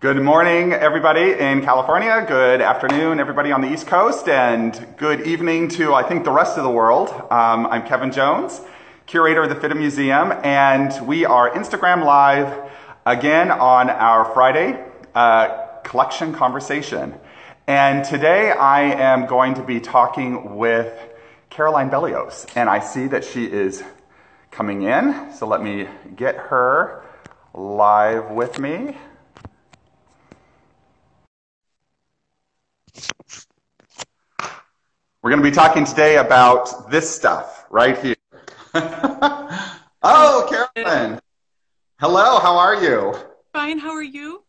Good morning, everybody in California. Good afternoon, everybody on the East Coast, and good evening to, I think, the rest of the world. Um, I'm Kevin Jones, curator of the FIDM Museum, and we are Instagram Live again on our Friday uh, collection conversation. And today I am going to be talking with Caroline Bellios, and I see that she is coming in, so let me get her live with me. We're going to be talking today about this stuff right here. oh, Carolyn. Hello, how are you? Fine, how are you?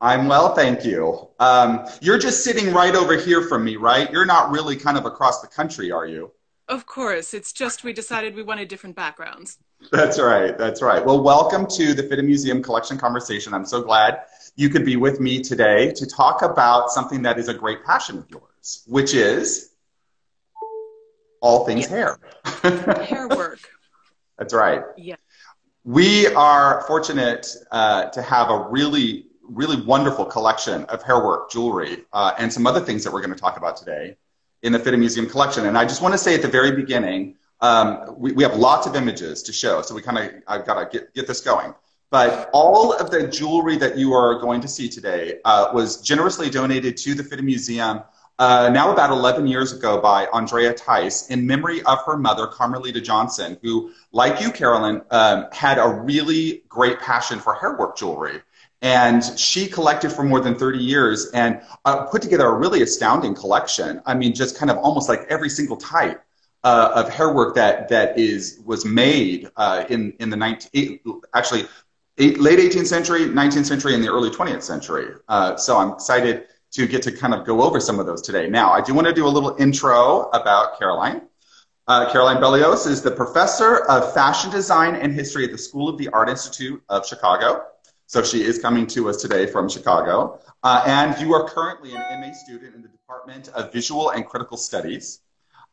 I'm well, thank you. Um, you're just sitting right over here from me, right? You're not really kind of across the country, are you? Of course. It's just we decided we wanted different backgrounds. That's right. That's right. Well, welcome to the FIDM Museum Collection Conversation. I'm so glad you could be with me today to talk about something that is a great passion of yours, which is all things hair. hair work. That's right. Yeah. We are fortunate uh, to have a really, really wonderful collection of hair work jewelry uh, and some other things that we're going to talk about today in the FIDM Museum collection. And I just want to say at the very beginning, um, we, we have lots of images to show, so we kind of, I've got to get, get this going. But all of the jewelry that you are going to see today uh, was generously donated to the FIDM Museum uh, now about 11 years ago by Andrea Tice in memory of her mother, Carmelita Johnson, who, like you, Carolyn, um, had a really great passion for hair work jewelry. And she collected for more than 30 years and uh, put together a really astounding collection. I mean, just kind of almost like every single type uh, of hair work that, that is, was made uh, in, in the 19, actually, eight, late 18th century, 19th century, and the early 20th century. Uh, so I'm excited to get to kind of go over some of those today. Now, I do want to do a little intro about Caroline. Uh, Caroline Bellios is the professor of fashion design and history at the School of the Art Institute of Chicago. So she is coming to us today from Chicago. Uh, and you are currently an MA student in the Department of Visual and Critical Studies.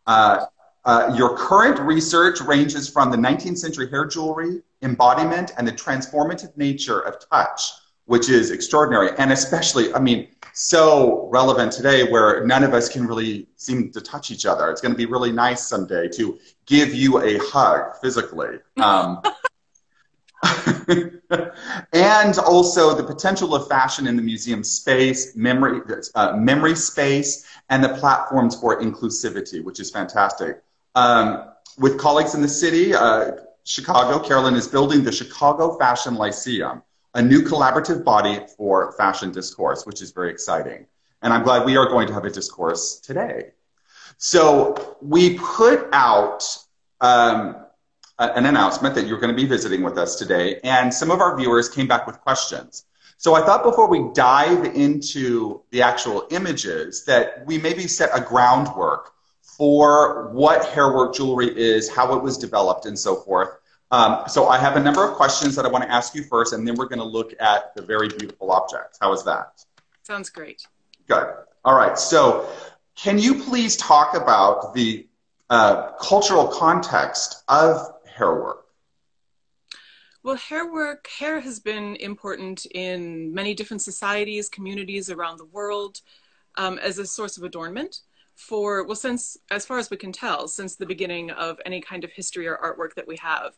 Uh, uh your current research ranges from the 19th century hair jewelry, embodiment, and the transformative nature of touch which is extraordinary. And especially, I mean, so relevant today where none of us can really seem to touch each other. It's going to be really nice someday to give you a hug physically. Um, and also the potential of fashion in the museum space, memory, uh, memory space, and the platforms for inclusivity, which is fantastic. Um, with colleagues in the city, uh, Chicago, Carolyn is building the Chicago Fashion Lyceum, a new collaborative body for fashion discourse, which is very exciting. And I'm glad we are going to have a discourse today. So we put out um, an announcement that you're going to be visiting with us today, and some of our viewers came back with questions. So I thought before we dive into the actual images that we maybe set a groundwork for what hair work jewelry is, how it was developed, and so forth. Um, so I have a number of questions that I want to ask you first, and then we're going to look at the very beautiful objects. How is that? Sounds great. Good. All right. So can you please talk about the uh, cultural context of hair work? Well, hair work, hair has been important in many different societies, communities around the world um, as a source of adornment for, well, since, as far as we can tell, since the beginning of any kind of history or artwork that we have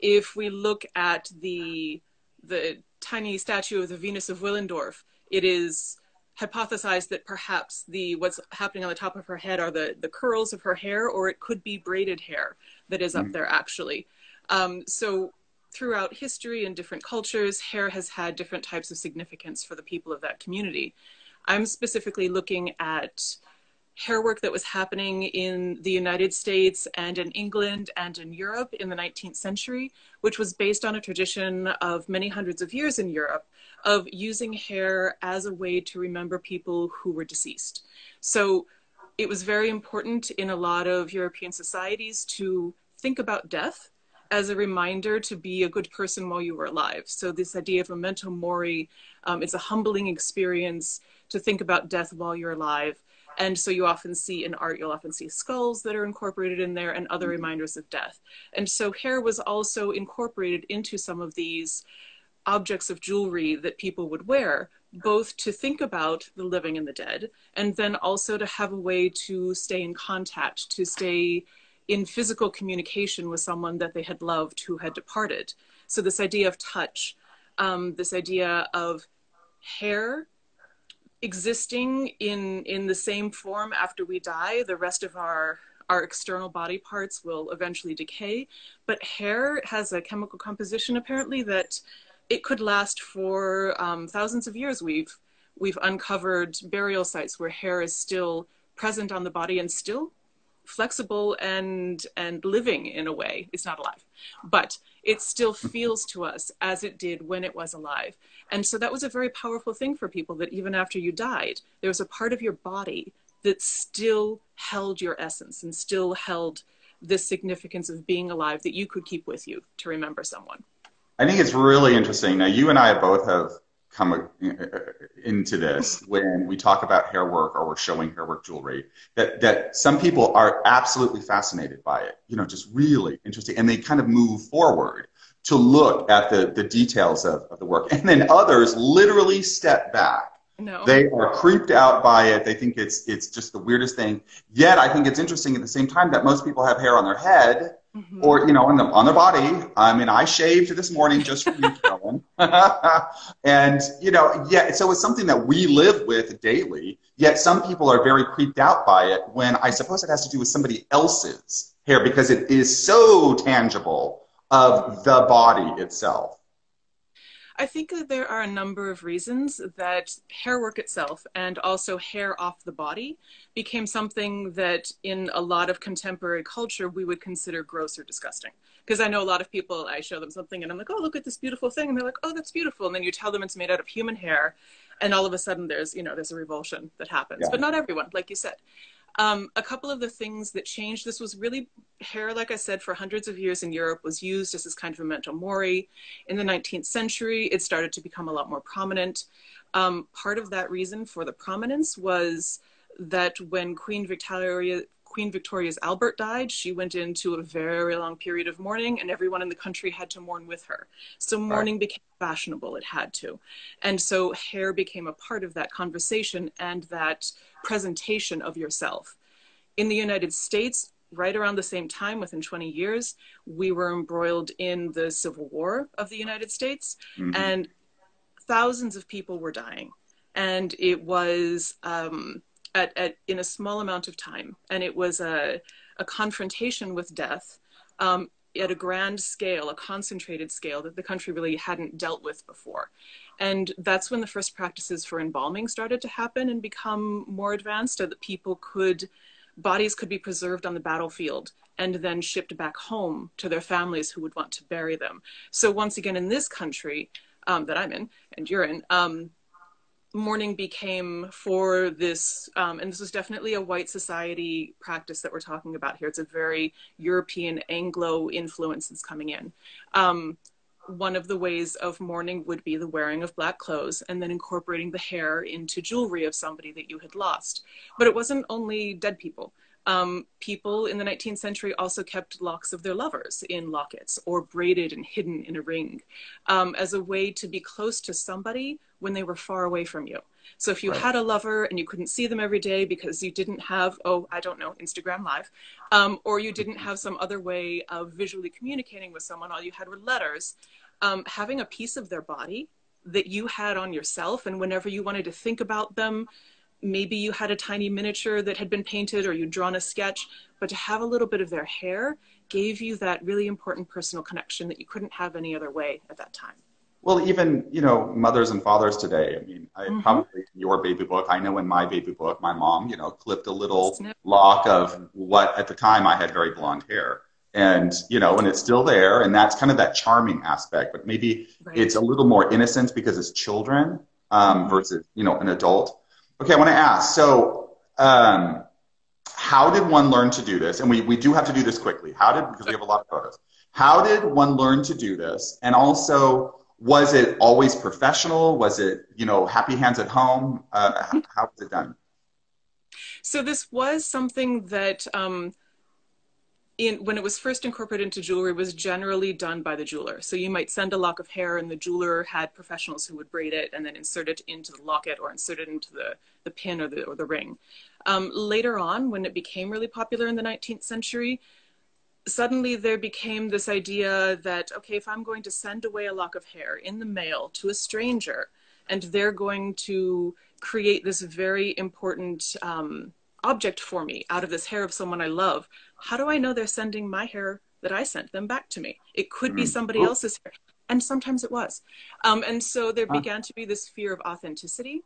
if we look at the the tiny statue of the Venus of Willendorf, it is hypothesized that perhaps the what's happening on the top of her head are the the curls of her hair, or it could be braided hair that is up mm. there actually. Um, so throughout history and different cultures, hair has had different types of significance for the people of that community. I'm specifically looking at hair work that was happening in the United States and in England and in Europe in the 19th century, which was based on a tradition of many hundreds of years in Europe of using hair as a way to remember people who were deceased. So it was very important in a lot of European societies to think about death as a reminder to be a good person while you were alive. So this idea of memento mori, um, it's a humbling experience to think about death while you're alive and so you often see in art, you'll often see skulls that are incorporated in there and other mm-hmm. reminders of death. And so hair was also incorporated into some of these objects of jewelry that people would wear both to think about the living and the dead, and then also to have a way to stay in contact, to stay in physical communication with someone that they had loved who had departed. So, this idea of touch, um, this idea of hair existing in in the same form after we die the rest of our our external body parts will eventually decay. But hair has a chemical composition apparently that it could last for um, thousands of years. We've we've uncovered burial sites where hair is still present on the body and still flexible and and living in a way. It's not alive. But it still feels to us as it did when it was alive and so that was a very powerful thing for people that even after you died there was a part of your body that still held your essence and still held the significance of being alive that you could keep with you to remember someone. I think it's really interesting. Now you and i both have come uh, into this when we talk about hair work or we're showing hair work jewelry that that some people are absolutely fascinated by it you know just really interesting. And they kind of move forward to look at the the details of, of the work and then others literally step back no. They are creeped out by it. They think it's it's just the weirdest thing. Yet I think it's interesting at the same time that most people have hair on their head mm-hmm. or you know on, the, on their body. I mean, I shaved this morning just for you, Carolyn. and you know, yeah. So it's something that we live with daily. Yet some people are very creeped out by it. When I suppose it has to do with somebody else's hair because it is so tangible of the body itself. I think that there are a number of reasons that hair work itself and also hair off the body became something that in a lot of contemporary culture we would consider gross or disgusting. Because I know a lot of people, I show them something and I'm like, oh, look at this beautiful thing. And they're like, oh, that's beautiful. And then you tell them it's made out of human hair. And all of a sudden there's, you know, there's a revulsion that happens. Yeah. But not everyone, like you said. Um, a couple of the things that changed this was really hair, like I said, for hundreds of years in Europe was used as this kind of a memento mori. In the 19th century, it started to become a lot more prominent. Um, part of that reason for the prominence was that when Queen Victoria Queen Victoria's Albert died, she went into a very long period of mourning, and everyone in the country had to mourn with her. So mourning right. became fashionable, it had to. And so hair became a part of that conversation and that presentation of yourself. In the United States, right around the same time, within 20 years, we were embroiled in the Civil War of the United States, mm-hmm. and thousands of people were dying. And it was um, at, at, in a small amount of time. And it was a, a confrontation with death um, at a grand scale, a concentrated scale that the country really hadn't dealt with before. And that's when the first practices for embalming started to happen and become more advanced, so that people could, bodies could be preserved on the battlefield and then shipped back home to their families who would want to bury them. So once again, in this country um, that I'm in and you're in, um, mourning became for this, um, and this is definitely a white society practice that we're talking about here. It's a very European Anglo influence that's coming in. Um, one of the ways of mourning would be the wearing of black clothes and then incorporating the hair into jewelry of somebody that you had lost. But it wasn't only dead people. Um, people in the 19th century also kept locks of their lovers in lockets or braided and hidden in a ring um, as a way to be close to somebody when they were far away from you. So if you right. had a lover and you couldn't see them every day because you didn't have, oh, I don't know, Instagram Live, um, or you didn't have some other way of visually communicating with someone, all you had were letters, um, having a piece of their body that you had on yourself, and whenever you wanted to think about them, maybe you had a tiny miniature that had been painted or you'd drawn a sketch, but to have a little bit of their hair gave you that really important personal connection that you couldn't have any other way at that time. Well, even you know, mothers and fathers today. I mean, I mm-hmm. probably your baby book. I know in my baby book, my mom, you know, clipped a little Snip. lock of what at the time I had very blonde hair, and you know, and it's still there, and that's kind of that charming aspect. But maybe right. it's a little more innocent because it's children um, mm-hmm. versus you know an adult. Okay, I want to ask. So, um, how did one learn to do this? And we we do have to do this quickly. How did because we have a lot of photos. How did one learn to do this? And also was it always professional? Was it, you know, happy hands at home? Uh, how was it done? So this was something that um, in when it was first incorporated into jewelry was generally done by the jeweler. So you might send a lock of hair and the jeweler had professionals who would braid it and then insert it into the locket or insert it into the, the pin or the, or the ring. Um, later on, when it became really popular in the 19th century, suddenly there became this idea that, okay, if I'm going to send away a lock of hair in the mail to a stranger and they're going to create this very important um, object for me out of this hair of someone I love, how do I know they're sending my hair that I sent them back to me? It could be mm. somebody else's hair. And sometimes it was. Um, and so there began to be this fear of authenticity.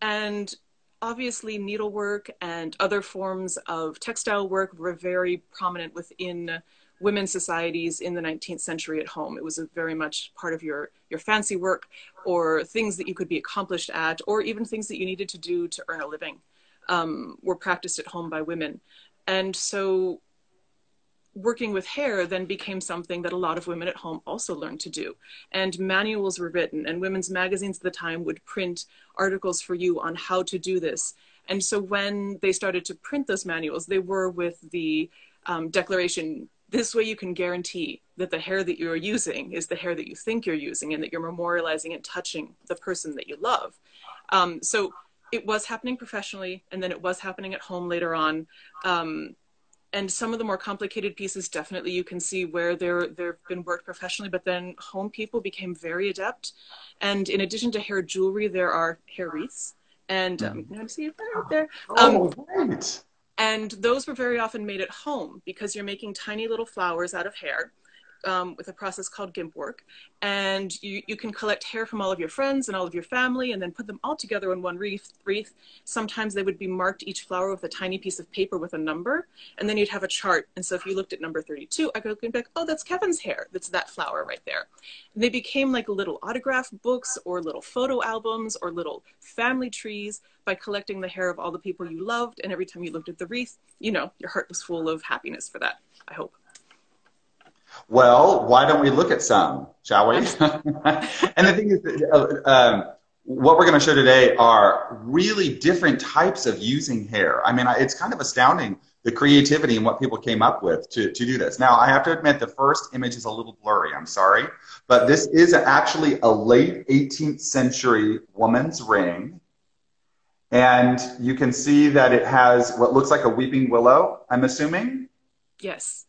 And obviously, needlework and other forms of textile work were very prominent within women's societies in the 19th century at home. It was a very much part of your, your fancy work or things that you could be accomplished at, or even things that you needed to do to earn a living um, were practiced at home by women. And so working with hair then became something that a lot of women at home also learned to do. And manuals were written, and women's magazines at the time would print articles for you on how to do this. And so when they started to print those manuals, they were with the um, declaration this way you can guarantee that the hair that you're using is the hair that you think you're using and that you're memorializing and touching the person that you love. Um, so it was happening professionally and then it was happening at home later on. Um, and some of the more complicated pieces, definitely you can see where there there have been worked professionally, but then home people became very adept. And in addition to hair jewelry, there are hair wreaths. And um, you know, see it right there. Um, oh, right. And those were very often made at home because you're making tiny little flowers out of hair um, with a process called GIMP work. And you, you can collect hair from all of your friends and all of your family and then put them all together in one wreath. wreath. Sometimes they would be marked each flower with a tiny piece of paper with a number. And then you'd have a chart. And so if you looked at number 32, I could look like, oh, that's Kevin's hair. That's that flower right there. And they became like little autograph books or little photo albums or little family trees by collecting the hair of all the people you loved. And every time you looked at the wreath, you know, your heart was full of happiness for that, I hope. Well, why don't we look at some, shall we? and the thing is, uh, um, what we're going to show today are really different types of using hair. I mean, it's kind of astounding the creativity and what people came up with to, to do this. Now, I have to admit the first image is a little blurry. I'm sorry. But this is actually a late 18th century woman's ring. And you can see that it has what looks like a weeping willow, I'm assuming. Yes.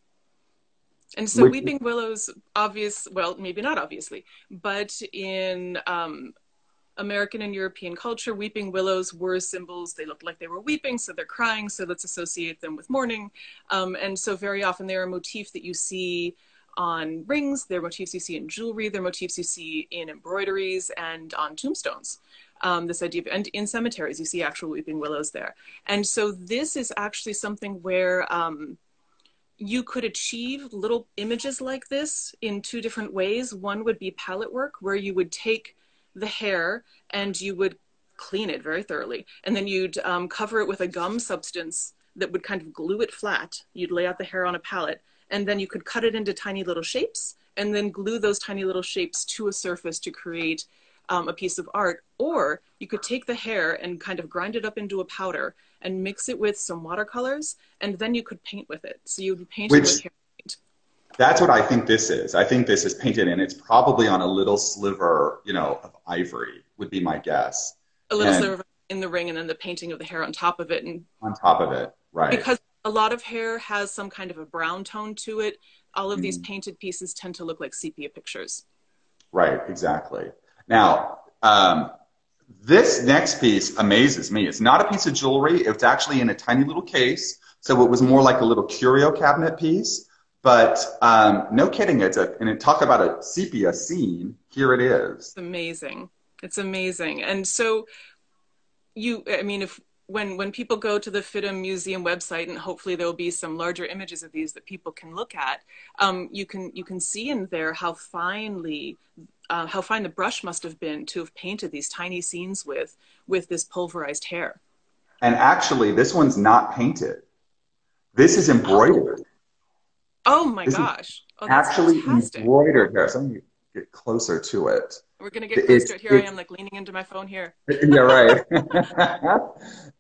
And so Which, weeping willows, obvious, well, maybe not obviously, but in um, American and European culture, weeping willows were symbols. They looked like they were weeping, so they're crying, so let's associate them with mourning. Um, and so very often they're a motif that you see on rings, they're motifs you see in jewelry, they're motifs you see in embroideries and on tombstones. Um, this idea of, and in cemeteries, you see actual weeping willows there. And so this is actually something where um, you could achieve little images like this in two different ways. One would be palette work, where you would take the hair and you would clean it very thoroughly, and then you'd um, cover it with a gum substance that would kind of glue it flat. You'd lay out the hair on a palette, and then you could cut it into tiny little shapes, and then glue those tiny little shapes to a surface to create um, a piece of art. Or you could take the hair and kind of grind it up into a powder and mix it with some watercolors, and then you could paint with it. So you would paint Which, it with That's what I think this is. I think this is painted, and it's probably on a little sliver, you know, of ivory. Would be my guess. A little and, sliver in the ring, and then the painting of the hair on top of it, and on top of it, right? Because a lot of hair has some kind of a brown tone to it. All of mm. these painted pieces tend to look like sepia pictures. Right. Exactly. Now, um, this next piece amazes me. It's not a piece of jewelry. It's actually in a tiny little case. So it was more like a little curio cabinet piece. But um, no kidding, it's a, and it talk about a sepia scene. Here it is. It's amazing. It's amazing. And so you, I mean, if when when people go to the FIDM Museum website, and hopefully there will be some larger images of these that people can look at, um, you can you can see in there how finely uh, how fine the brush must have been to have painted these tiny scenes with with this pulverized hair. And actually, this one's not painted. This is embroidered. Oh, my this gosh! Oh, actually fantastic. embroidered hair. So let me get closer to it. We're gonna get. It, here I am, like leaning into my phone here. yeah, right.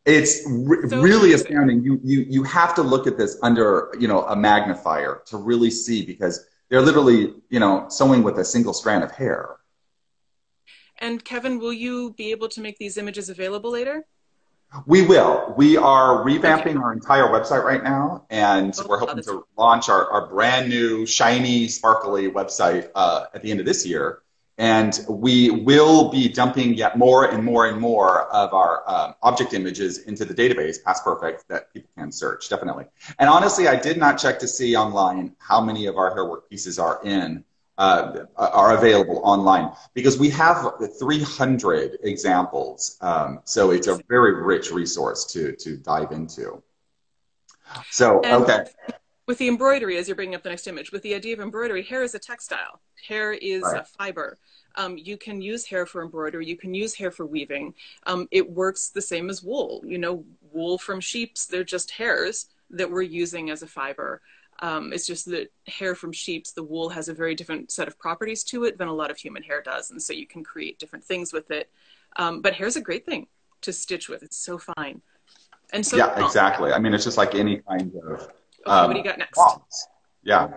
It's re- so really astounding. You, you, you have to look at this under, you know, a magnifier to really see because they're literally, you know, sewing with a single strand of hair. And Kevin, will you be able to make these images available later? We will. We are revamping okay. our entire website right now, and oh, we're hoping to launch our, our brand new, shiny, sparkly website uh, at the end of this year. And we will be dumping yet more and more and more of our um, object images into the database, PastPerfect, that people can search, definitely. And honestly, I did not check to see online how many of our hair work pieces are in uh, are available online because we have 300 examples. Um, so it's a very rich resource to, to dive into. So, okay. With the embroidery, as you're bringing up the next image, with the idea of embroidery, hair is a textile. Hair is right. a fiber. Um, you can use hair for embroidery. You can use hair for weaving. Um, it works the same as wool. You know, wool from sheep's, they're just hairs that we're using as a fiber. Um, it's just that hair from sheep's, the wool has a very different set of properties to it than a lot of human hair does. And so you can create different things with it. Um, but hair is a great thing to stitch with. It's so fine. And so Yeah, exactly. I mean, it's just like any kind of. Okay, um, what do you got next? Yeah.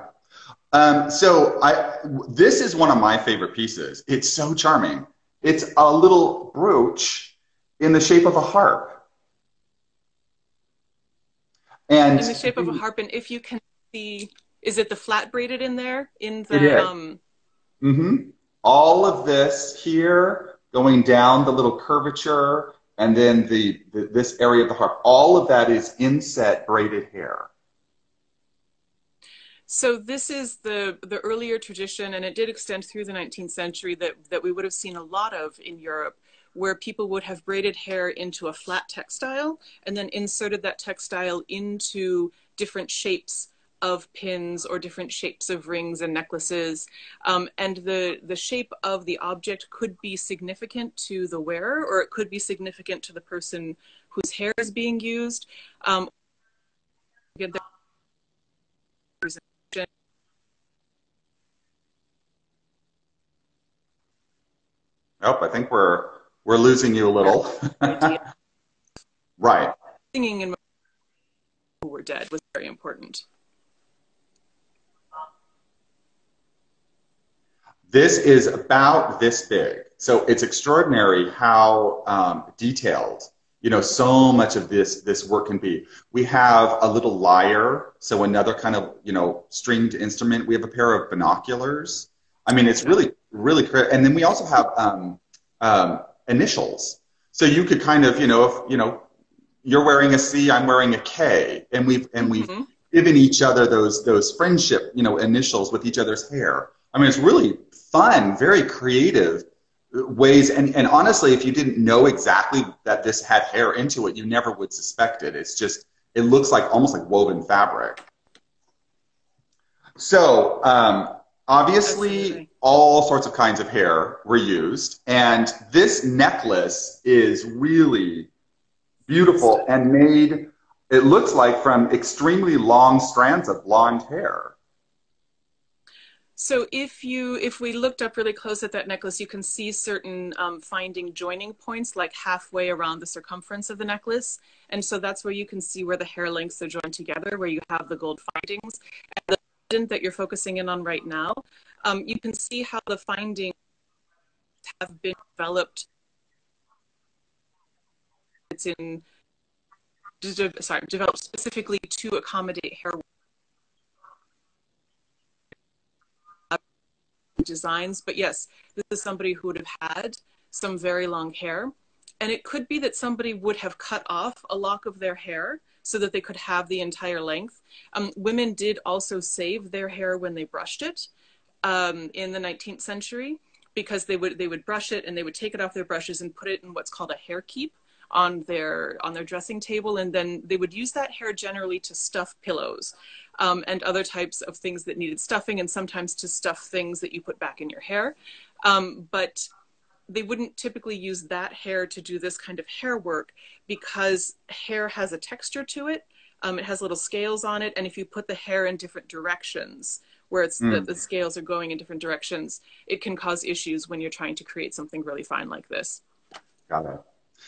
Um, so I, this is one of my favorite pieces. It's so charming. It's a little brooch in the shape of a harp. And in the shape of a harp, and if you can see, is it the flat braided in there in the um mm-hmm all of this here going down the little curvature and then the, the this area of the harp all of that is inset braided hair so this is the the earlier tradition and it did extend through the 19th century that that we would have seen a lot of in Europe where people would have braided hair into a flat textile and then inserted that textile into different shapes of pins or different shapes of rings and necklaces. Um, and the, the shape of the object could be significant to the wearer or it could be significant to the person whose hair is being used. Um, Oh, I think we're we're losing you a little. right. Singing in who were dead was very important. This is about this big. So it's extraordinary how um, detailed, you know, so much of this, this work can be. We have a little lyre, so another kind of, you know, stringed instrument. We have a pair of binoculars. I mean, it's really, really crazy. And then we also have um, um, initials. So you could kind of, you know, if, you know, you're wearing a C, I'm wearing a K, and we've, and we've mm-hmm. given each other those, those friendship, you know, initials with each other's hair. I mean, it's really fun, very creative ways. And, and honestly, if you didn't know exactly that this had hair into it, you never would suspect it. It's just, it looks like almost like woven fabric. So, um, obviously, all sorts of kinds of hair were used. And this necklace is really beautiful and made, it looks like, from extremely long strands of blonde hair. So if you if we looked up really close at that necklace, you can see certain um, finding joining points like halfway around the circumference of the necklace. And so that's where you can see where the hair lengths are joined together, where you have the gold findings. And the that you're focusing in on right now, um, you can see how the findings have been developed. It's in sorry, developed specifically to accommodate hair designs. But yes, this is somebody who would have had some very long hair. And it could be that somebody would have cut off a lock of their hair so that they could have the entire length. Um, women did also save their hair when they brushed it um, in the 19th century because they would they would brush it and they would take it off their brushes and put it in what's called a hair keep on their on their dressing table. And then they would use that hair generally to stuff pillows um, and other types of things that needed stuffing and sometimes to stuff things that you put back in your hair. Um, but they wouldn't typically use that hair to do this kind of hair work because hair has a texture to it um, it has little scales on it and if you put the hair in different directions where it's mm. the, the scales are going in different directions it can cause issues when you're trying to create something really fine like this got it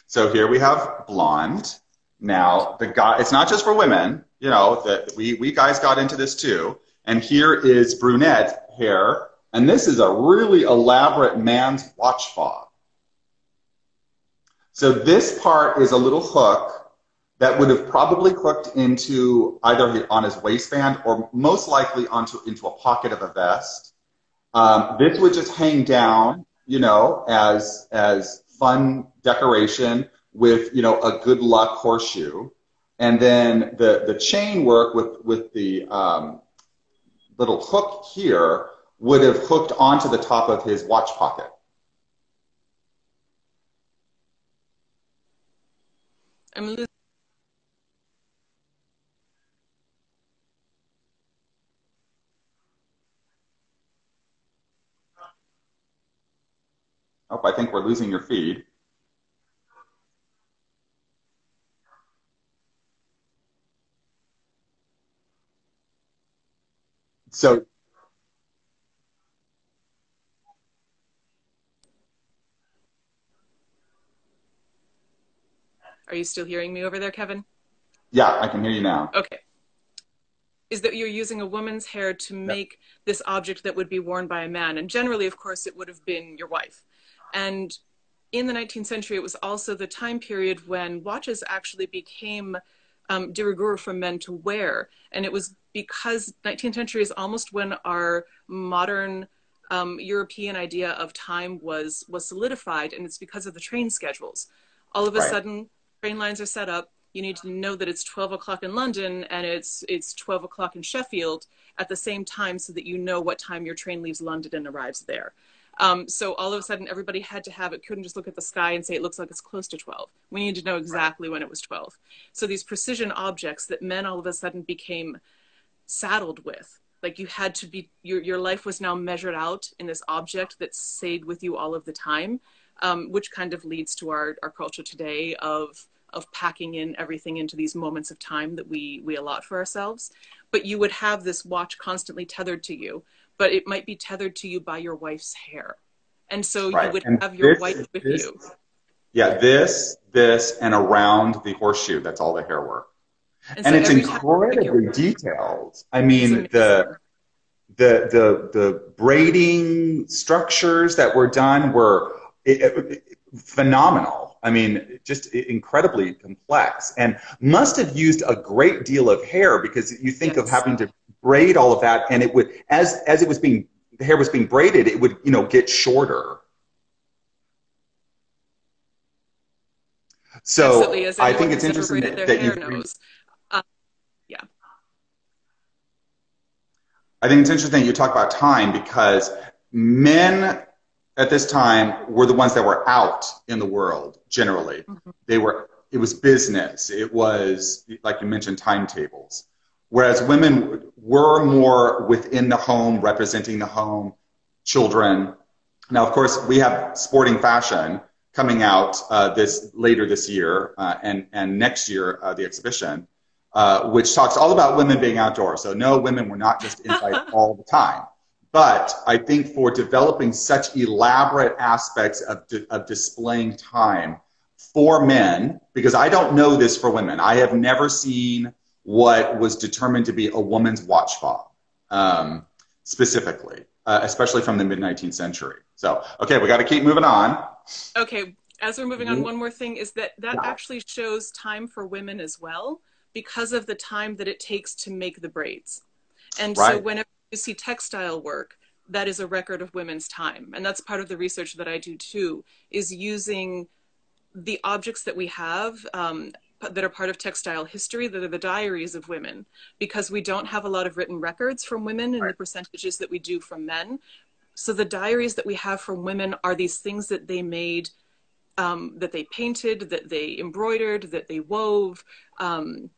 so here we have blonde. Now, the guy, it's not just for women, you know, that we, we guys got into this too. And here is brunette hair. And this is a really elaborate man's watch fob. So this part is a little hook that would have probably hooked into either on his waistband or most likely onto into a pocket of a vest. Um, this would just hang down, you know, as as fun decoration with you know a good luck horseshoe, and then the the chain work with with the um, little hook here would have hooked onto the top of his watch pocket. I'm. Oh, I think we're losing your feed. So Are you still hearing me over there, Kevin? Yeah, I can hear you now. Okay. Is that you're using a woman's hair to make yep. this object that would be worn by a man. And generally, of course, it would have been your wife. And in the 19th century, it was also the time period when watches actually became um, de rigueur for men to wear. And it was because 19th century is almost when our modern um, European idea of time was was solidified, and it's because of the train schedules. All of a right. sudden, train lines are set up. You need to know that it's 12 o'clock in London and it's it's 12 o'clock in Sheffield at the same time, so that you know what time your train leaves London and arrives there. Um, so all of a sudden, everybody had to have it. Couldn't just look at the sky and say it looks like it's close to 12. We need to know exactly when it was 12. So these precision objects that men all of a sudden became saddled with, like you had to be, your your life was now measured out in this object that stayed with you all of the time, um, which kind of leads to our our culture today of of packing in everything into these moments of time that we we allot for ourselves. But you would have this watch constantly tethered to you but it might be tethered to you by your wife's hair. And so right. you would and have your this, wife with this, you. Yeah, this, this, and around the horseshoe. That's all the hair work. And, and so it's incredibly detailed. I mean, the the the the braiding structures that were done were it, it, phenomenal. I mean, just incredibly complex, and must have used a great deal of hair because you think yes. of having to braid all of that, and it would as as it was being the hair was being braided, it would you know get shorter. So I think it's interesting that, that you. Uh, yeah. I think it's interesting you talk about time because men at this time were the ones that were out in the world generally. Mm-hmm. They were it was business. It was like you mentioned timetables whereas women were more within the home, representing the home, children. Now, of course, we have sporting fashion coming out uh, this later this year uh, and and next year uh, the exhibition, uh, which talks all about women being outdoors. So no, women were not just inside all the time. But I think for developing such elaborate aspects of, di- of displaying time for men, because I don't know this for women, I have never seen what was determined to be a woman's watch fob, um, specifically, uh, especially from the mid 19th century. So, okay, we got to keep moving on. Okay, as we're moving on, one more thing is that that yeah. actually shows time for women as well because of the time that it takes to make the braids. And right. so, whenever you see textile work, that is a record of women's time. And that's part of the research that I do too, is using the objects that we have um, that are part of textile history that are the diaries of women because we don't have a lot of written records from women and right. the percentages that we do from men so the diaries that we have from women are these things that they made um, that they painted that they embroidered that they wove um,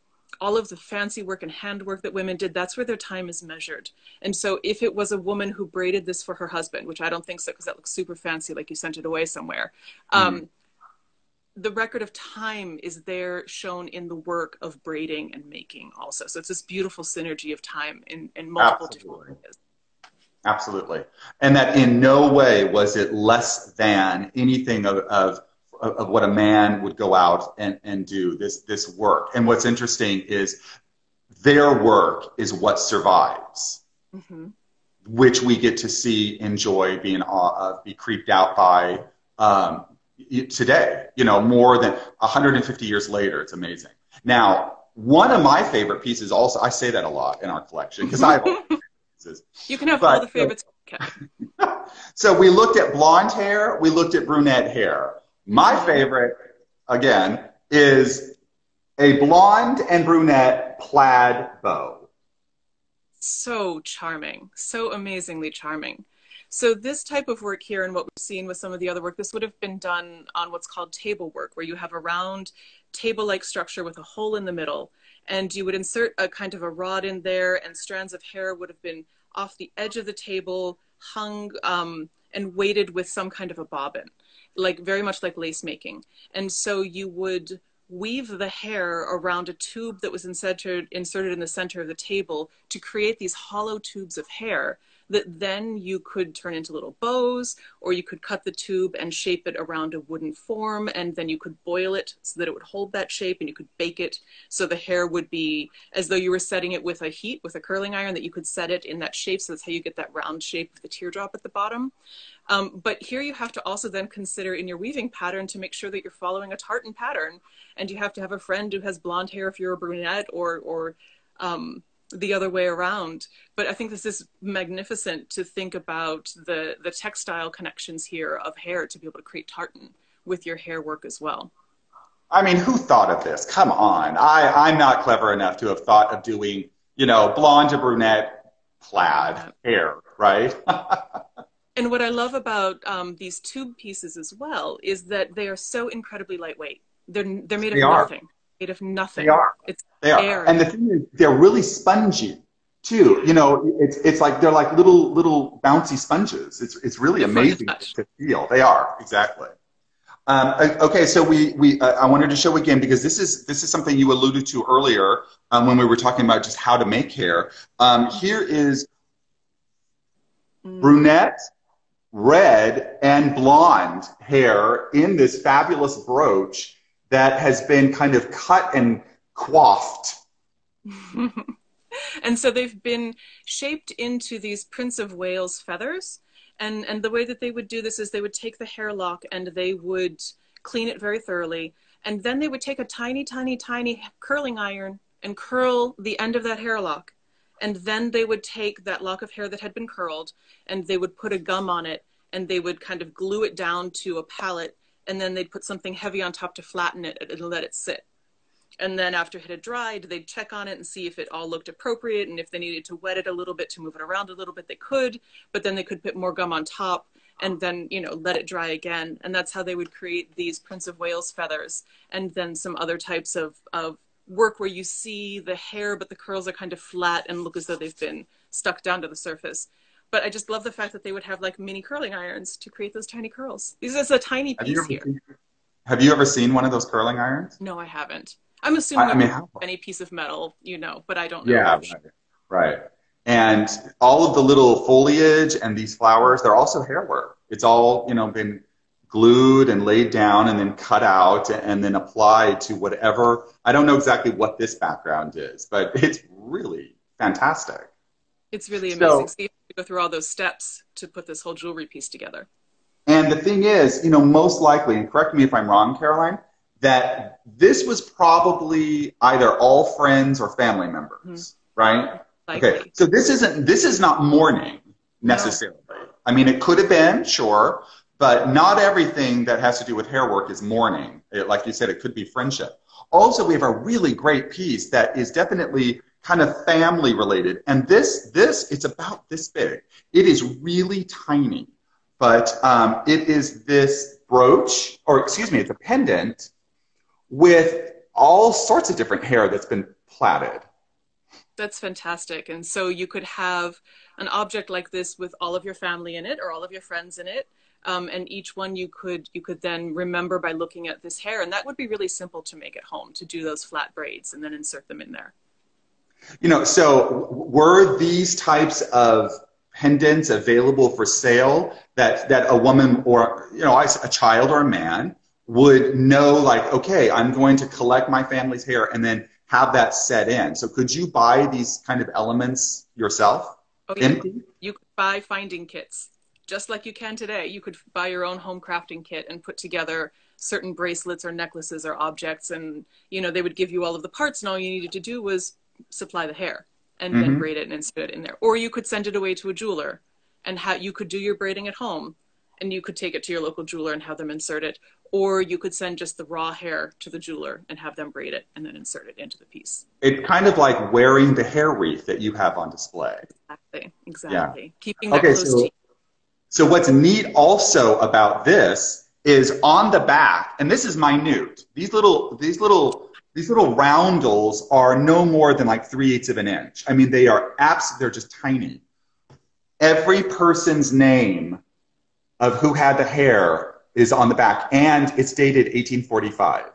all of the fancy work and handwork that women did that's where their time is measured and so if it was a woman who braided this for her husband which i don't think so because that looks super fancy like you sent it away somewhere mm-hmm. um, the record of time is there shown in the work of braiding and making also. So it's this beautiful synergy of time in, in multiple Absolutely. different areas. Absolutely. And that in no way was it less than anything of, of of, of what a man would go out and, and do this this work. And what's interesting is their work is what survives, mm-hmm. which we get to see, enjoy, be in awe of, be creeped out by um, today. You know, more than 150 years later, it's amazing. Now, one of my favorite pieces, also, I say that a lot in our collection because I have pieces. You can have but, all the favorites. so we looked at blonde hair, we looked at brunette hair. My favorite, again, is a blonde and brunette plaid bow. So charming, so amazingly charming. So this type of work here and what we've seen with some of the other work, this would have been done on what's called table work, where you have a round table-like structure with a hole in the middle, and you would insert a kind of a rod in there, and strands of hair would have been off the edge of the table, hung um, and weighted with some kind of a bobbin, like very much like lace making. And so you would weave the hair around a tube that was inserted, inserted in the center of the table to create these hollow tubes of hair that then you could turn into little bows, or you could cut the tube and shape it around a wooden form, and then you could boil it so that it would hold that shape, and you could bake it so the hair would be as though you were setting it with a heat, with a curling iron, that you could set it in that shape. So that's how you get that round shape with the teardrop at the bottom. Um, but here you have to also then consider in your weaving pattern to make sure that you're following a tartan pattern, and you have to have a friend who has blonde hair if you're a brunette, or or um, the other way around. But I think this is magnificent to think about the, the textile connections here of hair to be able to create tartan with your hair work as well. I mean, who thought of this? Come on. I, I'm not clever enough to have thought of doing, you know, blonde to brunette plaid hair, right? and what I love about um, these tube pieces as well is that they are so incredibly lightweight. They're, they're made of they nothing made of nothing. They are. It's they are. Air. And the thing is, they're really spongy too. You know, it's it's like they're like little little bouncy sponges. It's it's really they're amazing to feel. They are exactly. Um, okay, so we we uh, I wanted to show again because this is this is something you alluded to earlier um, when we were talking about just how to make hair. Um, here is mm. brunette, red, and blonde hair in this fabulous brooch that has been kind of cut and coiffed. and so they've been shaped into these Prince of Wales feathers. And, and the way that they would do this is they would take the hair lock and they would clean it very thoroughly. And then they would take a tiny, tiny, tiny curling iron and curl the end of that hair lock. And then they would take that lock of hair that had been curled and they would put a gum on it and they would kind of glue it down to a palette and then they'd put something heavy on top to flatten it and let it sit. And then after it had dried, they'd check on it and see if it all looked appropriate. And if they needed to wet it a little bit to move it around a little bit, they could. But then they could put more gum on top and then, you know, let it dry again. And that's how they would create these Prince of Wales feathers and then some other types of, of work where you see the hair, but the curls are kind of flat and look as though they've been stuck down to the surface but I just love the fact that they would have like mini curling irons to create those tiny curls. This is a tiny piece here. Seen, have you ever seen one of those curling irons? No, I haven't. I'm assuming I, I mean, any piece of metal, you know, but I don't know. Yeah, right, right. And all of the little foliage and these flowers, they're also hair work. It's all, you know, been glued and laid down and then cut out and then applied to whatever. I don't know exactly what this background is, but it's really fantastic. It's really amazing. So, go through all those steps to put this whole jewelry piece together. And the thing is, you know, most likely, and correct me if I'm wrong, Caroline, that this was probably either all friends or family members, mm-hmm. right? Likely. Okay, so this isn't this is not mourning necessarily. No. I mean, it could have been, sure, but not everything that has to do with hair work is mourning. It, like you said, it could be friendship. Also, we have a really great piece that is definitely kind of family related. And this, this, it's about this big. It is really tiny, but um, it is this brooch, or excuse me, it's a pendant with all sorts of different hair that's been plaited. That's fantastic. And so you could have an object like this with all of your family in it or all of your friends in it. Um, and each one you could you could then remember by looking at this hair and that would be really simple to make at home to do those flat braids and then insert them in there you know, so were these types of pendants available for sale that, that a woman or, you know, a child or a man would know like, okay, I'm going to collect my family's hair and then have that set in. So could you buy these kind of elements yourself? Oh, yeah. You could buy finding kits, just like you can today. You could buy your own home crafting kit and put together certain bracelets or necklaces or objects, and you know they would give you all of the parts, and all you needed to do was supply the hair and mm-hmm. then braid it and insert it in there. Or you could send it away to a jeweler, and ha- you could do your braiding at home, and you could take it to your local jeweler and have them insert it or you could send just the raw hair to the jeweler and have them braid it and then insert it into the piece. It's kind of like wearing the hair wreath that you have on display. Exactly. Exactly. Yeah. Keeping that okay, close so, to you. So what's neat also about this is on the back, and this is minute. These little these little these little roundels are no more than like three eighths of an inch. I mean, they are abs they're just tiny. Every person's name of who had the hair is on the back, and it's dated 1845.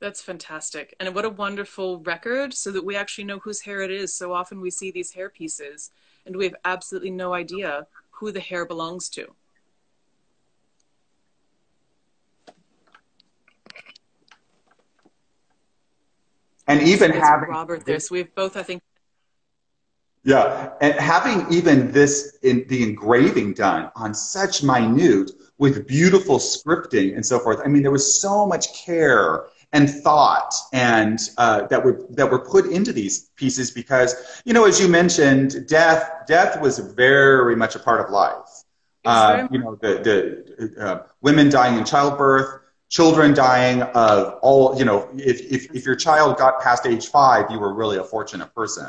That's fantastic. And what a wonderful record so that we actually know whose hair it is. So often we see these hair pieces and we have absolutely no idea who the hair belongs to. And even having Robert so we've both, I think. Yeah, and having even this in the engraving done on such minute with beautiful scripting and so forth. I mean, there was so much care and thought and uh, that were that were put into these pieces because you know, as you mentioned, death death was very much a part of life. Uh, you know, the the uh, women dying in childbirth, children dying of all. You know, if if if your child got past age five, you were really a fortunate person.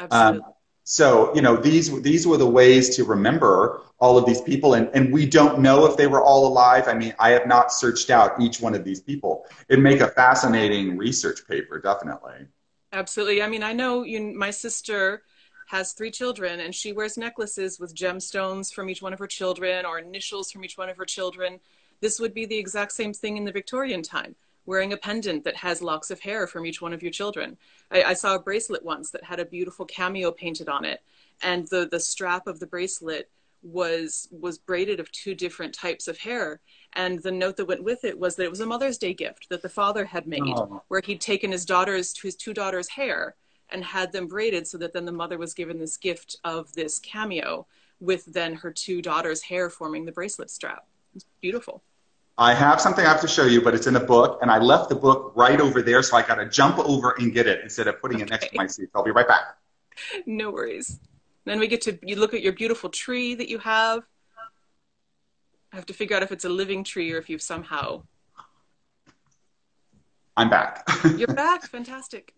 Absolutely. Um, so, you know, these, these were the ways to remember all of these people. And, and we don't know if they were all alive. I mean, I have not searched out each one of these people. It'd make a fascinating research paper, definitely. Absolutely. I mean, I know you, my sister has three children and she wears necklaces with gemstones from each one of her children or initials from each one of her children. This would be the exact same thing in the Victorian time wearing a pendant that has locks of hair from each one of your children. I, I, saw a bracelet once that had a beautiful cameo painted on it, and the the strap of the bracelet was was braided of two different types of hair. And the note that went with it was that it was a Mother's Day gift that the father had made, oh. where he'd taken his daughter's his two daughters' hair and had them braided so that then the mother was given this gift of this cameo with then her two daughters' hair forming the bracelet strap. It's beautiful. I have something I have to show you, but it's in a book, and I left the book right over there, so I got to jump over and get it instead of putting okay. it next to my seat. I'll be right back. No worries. Then we get to you look at your beautiful tree that you have. I have to figure out if it's a living tree or if you've somehow. I'm back. You're back. Fantastic.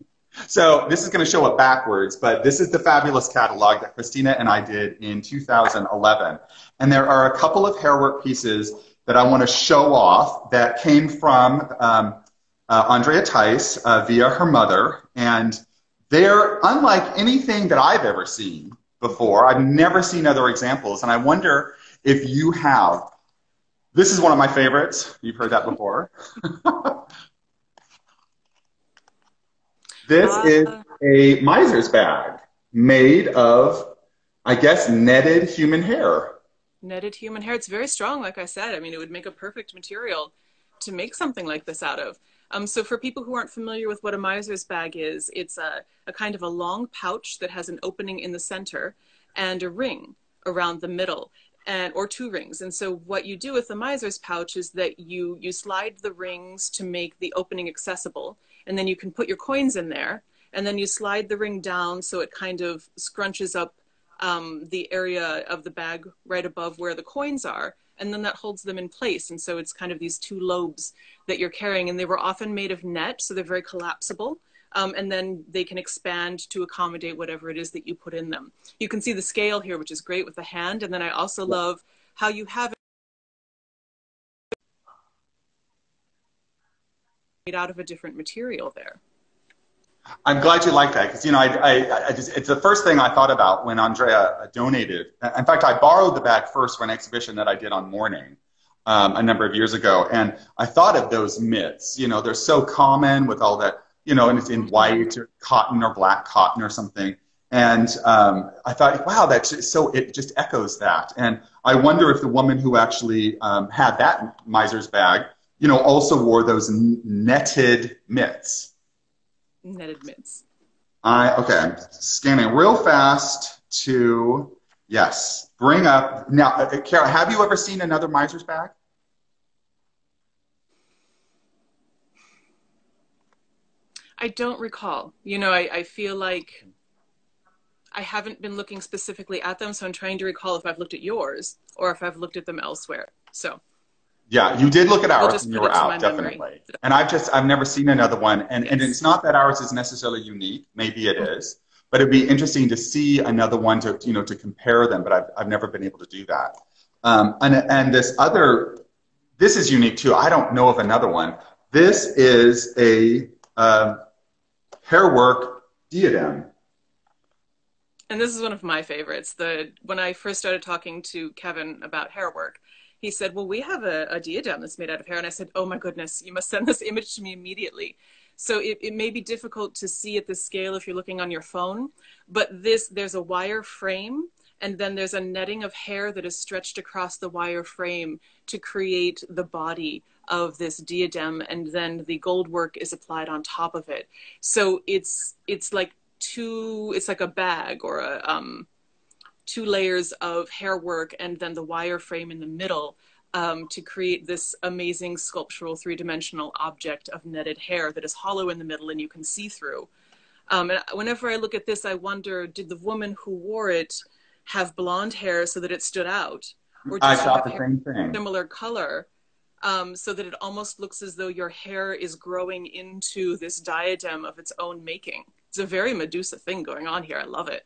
So this is going to show up backwards, but this is the fabulous catalog that Christina and I did in 2011. And there are a couple of hairwork pieces that I want to show off that came from um, uh, Andrea Tice uh, via her mother. And they're unlike anything that I've ever seen before. I've never seen other examples. And I wonder if you have. This is one of my favorites. You've heard that before. this uh, is a miser's bag made of, I guess, netted human hair netted human hair. It's very strong, like I said. I mean, it would make a perfect material to make something like this out of. Um, so for people who aren't familiar with what a miser's bag is, it's a, a kind of a long pouch that has an opening in the center and a ring around the middle and or two rings. And so what you do with the miser's pouch is that you you slide the rings to make the opening accessible, and then you can put your coins in there, and then you slide the ring down so it kind of scrunches up um, the area of the bag right above where the coins are and then that holds them in place. And so it's kind of these two lobes that you're carrying and they were often made of net so they're very collapsible. Um, and then they can expand to accommodate whatever it is that you put in them. You can see the scale here which is great with the hand. And then i also love how you have it made out of a different material there I'm glad you like that because you know I, I, I, just it's the first thing I thought about when Andrea donated. In fact, I borrowed the bag first for an exhibition that I did on mourning um, a number of years ago, and I thought of those mitts. You know, they're so common with all that. You know, and it's in white or cotton or black cotton or something. And um, I thought, wow, that's so it just echoes that. And I wonder if the woman who actually um, had that miser's bag you know, also wore those netted mitts. Netted admits. I okay. I'm scanning real fast to yes. Bring up now, uh, Kara. Have you ever seen another miser's bag? I don't recall. You know, I, I feel like I haven't been looking specifically at them, so I'm trying to recall if I've looked at yours or if I've looked at them elsewhere. So yeah, you did look at ours when you were out, definitely. Memory. And I've just I've never seen another one, and yes. and it's not that ours is necessarily unique. Maybe it is, but it'd be interesting to see another one to you know to compare them. But I've I've never been able to do that. Um, and and this other, this is unique too. I don't know of another one. This is a uh, hair work diadem. And this is one of my favorites. The when I first started talking to Kevin about hair work, he said, Well, we have a, a diadem that's made out of hair. And I said, Oh my goodness, you must send this image to me immediately. So it, it may be difficult to see at this scale if you're looking on your phone, but this there's a wire frame and then there's a netting of hair that is stretched across the wire frame to create the body of this diadem and then the gold work is applied on top of it so it's it's like two it's like a bag or a um two layers of hair work and then the wire frame in the middle um, to create this amazing sculptural three-dimensional object of netted hair that is hollow in the middle and you can see through um, and whenever i look at this i wonder did the woman who wore it have blonde hair so that it stood out or did I thought the same thing. similar color um, so that it almost looks as though your hair is growing into this diadem of its own making. It's a very Medusa thing going on here. I love it.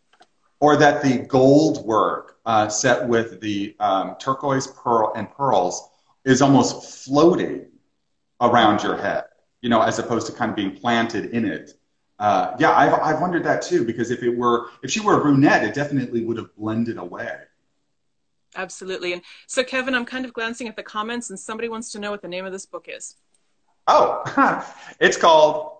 Or that the gold work uh, set with the um, turquoise pearl and pearls is almost floating around your head, you know, as opposed to kind of being planted in it. Uh, yeah, I've, I've wondered that too, because if it were, if she were a brunette, it definitely would have blended away. Absolutely. And so, Kevin, I'm kind of glancing at the comments, and somebody wants to know what the name of this book is. Oh, it's called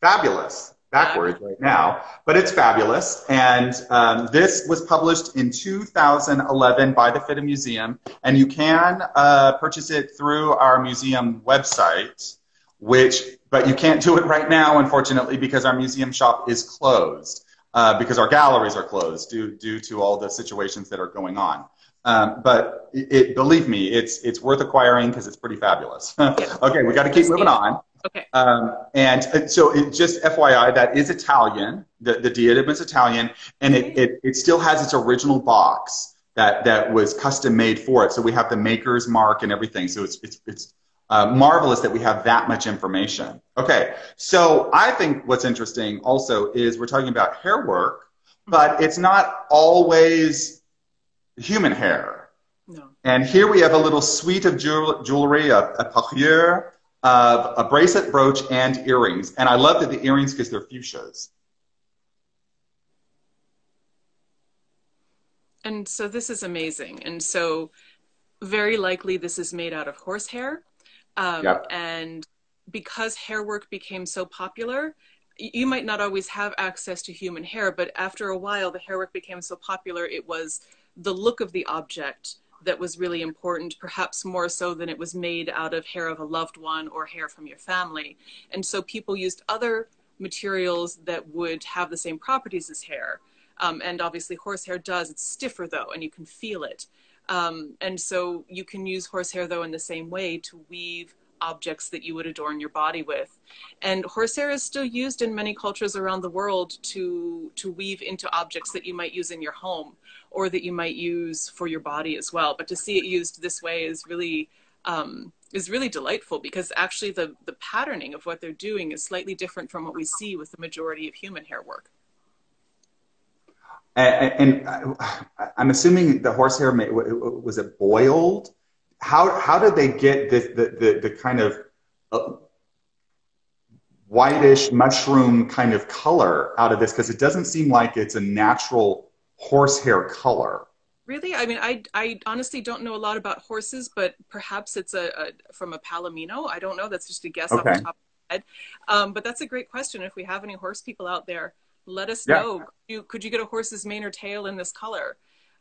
Fabulous, backwards right now, but it's fabulous. And um, this was published in 2011 by the FIDM Museum, and you can uh, purchase it through our museum website, which, but you can't do it right now, unfortunately, because our museum shop is closed. Uh, because our galleries are closed due, due to all the situations that are going on. Um, but it, it, believe me, it's it's worth acquiring because it's pretty fabulous. okay, we got to keep moving on. Okay. Um, and uh, so it, just FYI, that is Italian. The, the diadem is Italian, and it, it, it still has its original box that, that was custom made for it. So we have the maker's mark and everything. So it's, it's, it's uh, marvelous that we have that much information. Okay, so I think what's interesting also is we're talking about hair work, but it's not always human hair. No. And here we have a little suite of jewelry, a, a parure, uh, a bracelet, brooch, and earrings. And I love that the earrings because they're fuchsias. And so this is amazing. And so very likely this is made out of horsehair. Um, yep. And because hair work became so popular, you might not always have access to human hair, but after a while, the hair work became so popular, it was the look of the object that was really important, perhaps more so than it was made out of hair of a loved one or hair from your family. And so people used other materials that would have the same properties as hair. Um, and obviously, horsehair does. It's stiffer though, and you can feel it. Um, and so you can use horsehair though in the same way to weave objects that you would adorn your body with. And horsehair is still used in many cultures around the world to, to weave into objects that you might use in your home or that you might use for your body as well. But to see it used this way is really um, is really delightful because actually the, the patterning of what they're doing is slightly different from what we see with the majority of human hair work. And, and I'm assuming the horsehair was it boiled how how did they get this the the, the kind of uh, whitish mushroom kind of color out of this because it doesn't seem like it's a natural horsehair color really i mean i i honestly don't know a lot about horses but perhaps it's a, a from a palomino i don't know that's just a guess okay. off the top of my head um, but that's a great question if we have any horse people out there let us yeah. know could you, could you get a horse's mane or tail in this color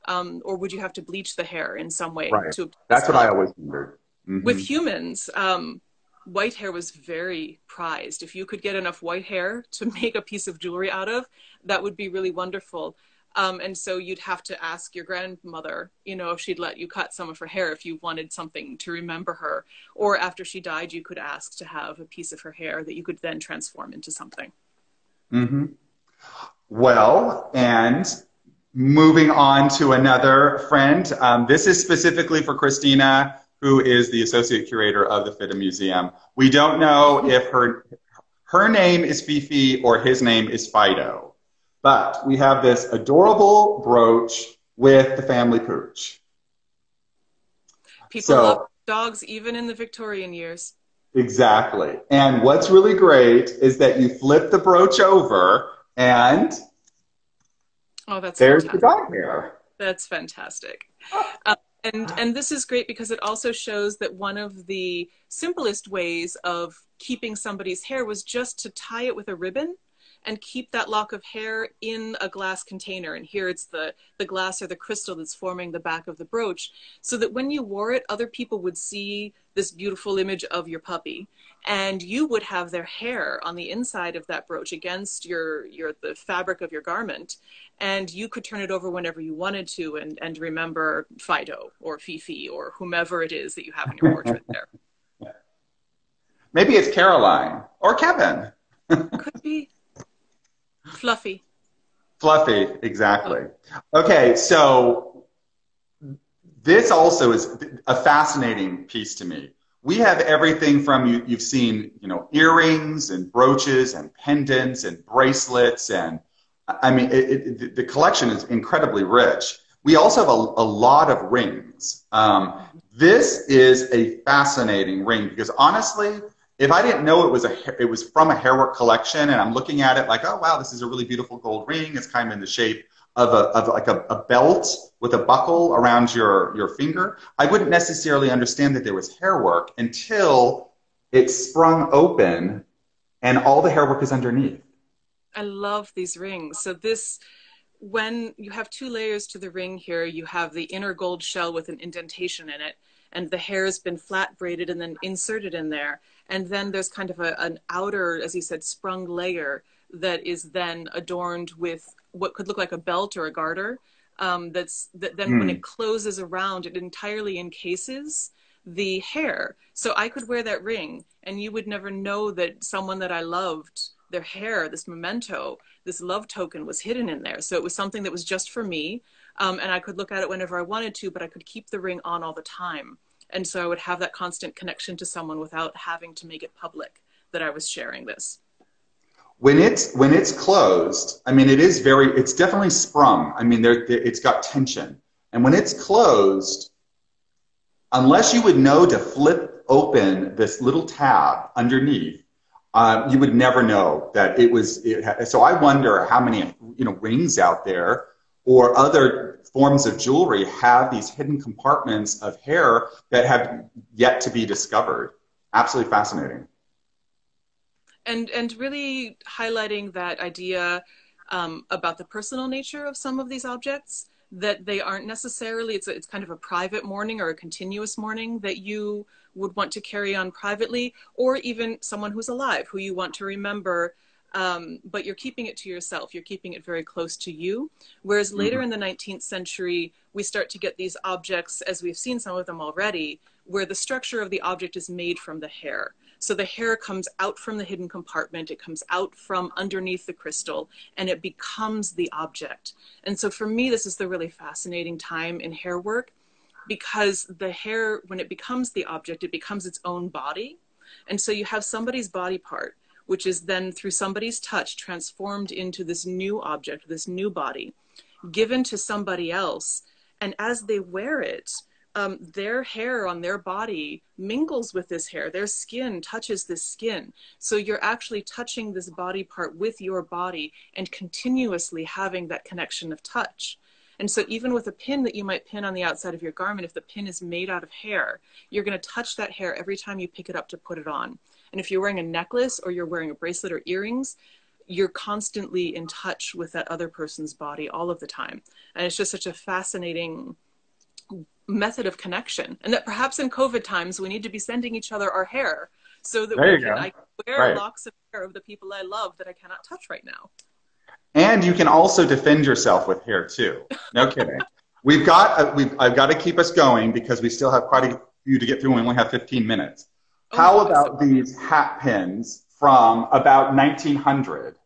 um, or would you have to bleach the hair in some way? Right. To That's what I always wondered. Mm-hmm. With humans, um, white hair was very prized. If you could get enough white hair to make a piece of jewelry out of, that would be really wonderful. Um, and so you'd have to ask your grandmother, you know, if she'd let you cut some of her hair if you wanted something to remember her. Or after she died, you could ask to have a piece of her hair that you could then transform into something. Mm-hmm. Well, and moving on to another friend. Um, this is specifically for Christina, who is the associate curator of the FIDM Museum. We don't know if her her name is Fifi or his name is Fido. But we have this adorable brooch with the family pooch. People so, love dogs even in the Victorian years. Exactly. And what's really great is that you flip the brooch over and oh, that's there's fantastic. the dog hair. That's fantastic. Um, and and this is great because it also shows that one of the simplest ways of keeping somebody's hair was just to tie it with a ribbon and keep that lock of hair in a glass container. And here it's the, the glass or the crystal that's forming the back of the brooch so that when you wore it, other people would see this beautiful image of your puppy and you would have their hair on the inside of that brooch against your, your the fabric of your garment and you could turn it over whenever you wanted to and, and remember Fido or Fifi or whomever it is that you have in your portrait there. Maybe it's Caroline or Kevin. Could be. Fluffy. Fluffy, exactly. Okay, so this also is a fascinating piece to me. We have everything from you, you've seen, you know, earrings and brooches and pendants and bracelets and I mean, it, it, the collection is incredibly rich. We also have a, a lot of rings. Um, this is a fascinating ring because honestly, if I didn't know it was a it was from a hairwork collection, and I'm looking at it like, oh wow, this is a really beautiful gold ring. It's kind of in the shape of a of like a, a belt with a buckle around your your finger. I wouldn't necessarily understand that there was hairwork until it sprung open, and all the hairwork is underneath. I love these rings. So this when you have two layers to the ring here, you have the inner gold shell with an indentation in it, and the hair has been flat braided and then inserted in there and then there's kind of a, an outer, as you said, sprung layer that is then adorned with what could look like a belt or a garter. Um, that's that then mm. when it hmm. closes around, it entirely encases the hair. So I could wear that ring, and you would never know that someone that I loved, their hair, this memento, this love token was hidden in there. So it was something that was just for me. Um, and I could look at it whenever I wanted to, but I could keep the ring on all the time. And so i would have that constant connection to someone without having to make it public that i was sharing this. When it's when it's closed i mean it is very it's definitely sprung. I mean there it's got tension. And when it's closed unless you would know to flip open this little tab underneath um, you would never know that it was it, so i wonder how many you know rings out there or other forms of jewelry have these hidden compartments of hair that have yet to be discovered. Absolutely fascinating. And and really highlighting that idea um, about the personal nature of some of these objects that they aren't necessarily it's a, it's kind of a private mourning or a continuous mourning that you would want to carry on privately or even someone who's alive who you want to remember um, but you're keeping it to yourself. You're keeping it very close to you. Whereas later mm-hmm. in the 19th century, we start to get these objects, as we've seen some of them already, where the structure of the object is made from the hair. So the hair comes out from the hidden compartment, it comes out from underneath the crystal, and it becomes the object. And so for me, this is the really fascinating time in hair work because the hair, when it becomes the object, it becomes its own body. And so you have somebody's body part which is then through somebody's touch transformed into this new object, this new body, given to somebody else. And as they wear it, um, their hair on their body mingles with this hair. Their skin touches this skin. So you're actually touching this body part with your body and continuously having that connection of touch. And so, even with a pin that you might pin on the outside of your garment, if the pin is made out of hair, you're going to touch that hair every time you pick it up to put it on. And if you're wearing a necklace or you're wearing a bracelet or earrings, you're constantly in touch with that other person's body all of the time. And it's just such a fascinating method of connection, and that perhaps in COVID times we need to be sending each other our hair so that we can. I can wear Right. locks of hair of the people I love that I cannot touch right now. And you can also defend yourself with hair too. No kidding. We've got, uh, we've, I've got to keep us going because we still have quite a few to get through and we only have 15 minutes. Oh, How awesome. about these hat pins from about 1900?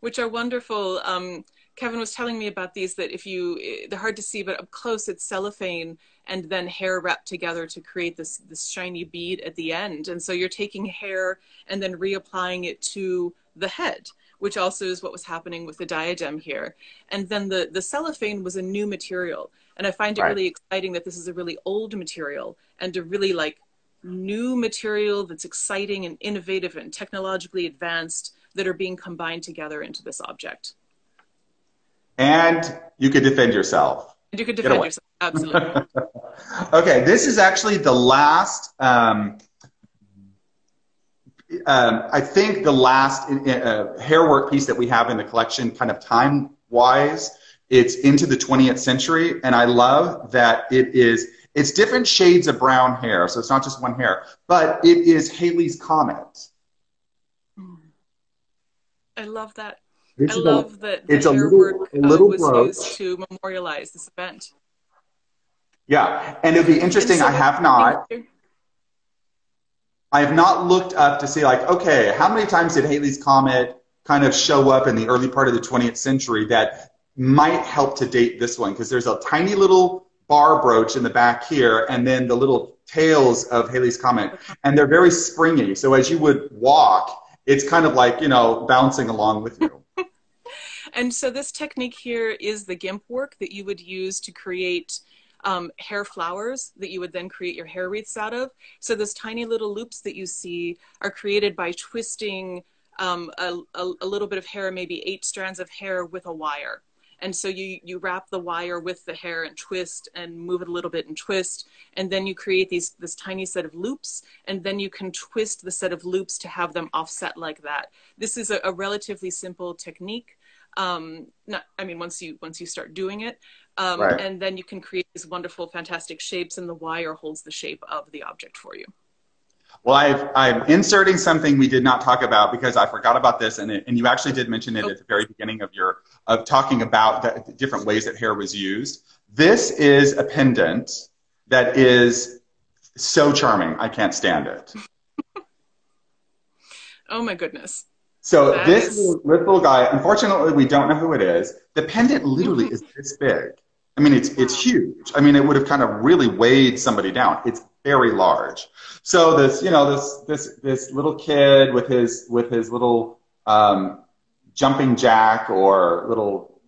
which are wonderful. Um, Kevin was telling me about these that if you, they're hard to see, but up close it's cellophane and then hair wrapped together to create this this shiny bead at the end. And so you're taking hair and then reapplying it to the head, which also is what was happening with the diadem here. And then the the cellophane was a new material, and I find it Right. really exciting that this is a really old material and a really like new material that's exciting and innovative and technologically advanced that are being combined together into this object. And you could defend yourself. And you could defend yourself. Absolutely. Okay, this is actually the last, um, um, I think the last uh, hair work piece that we have in the collection, kind of time wise. It's into the 20th century, and I love that it is. It's different shades of brown hair, so it's not just one hair, but it is Halley's Comet. I love that. This I is a- love that the it's a little- work a uh, was brooch. used to memorialize this event. yeah, and it'd be interesting. So I have not. I have not looked up to see like, okay, how many times did Halley's Comet kind of show up in the early part of the 20th century that might help to date this one? Because there's a tiny little bar brooch in the back here, and then the little tails of Halley's Comet, and they're very springy. So as you would walk, it's kind of like you know bouncing along with you. And so this technique here is the GIMP work that you would use to create um, hair flowers that you would then create your hair wreaths out of. So those tiny little loops that you see are created by twisting um, a, a, a little bit of hair, maybe eight strands of hair with a wire. And so you, you wrap the wire with the hair and twist and move it a little bit and twist. And then you create these, this tiny set of loops. And then you can twist the set of loops to have them offset like that. This is a, a relatively simple technique um not i mean once you once you start doing it um Right. and then you can create these wonderful fantastic shapes and the wire holds the shape of the object for you Well, I've, I'm inserting something we did not talk about because I forgot about this, and, it, and you actually did mention it at the very beginning of your of talking about the, the different ways that hair was used. This is a pendant that is so charming. I can't stand it. oh my goodness So That this is- little, little guy, unfortunately, we don't know who it is. The pendant literally mm-hmm. is this big. I mean, it's it's huge. I mean, it would have kind of really weighed somebody down. It's very large. So this, you know, this this this little kid with his with his little um, jumping jack or little,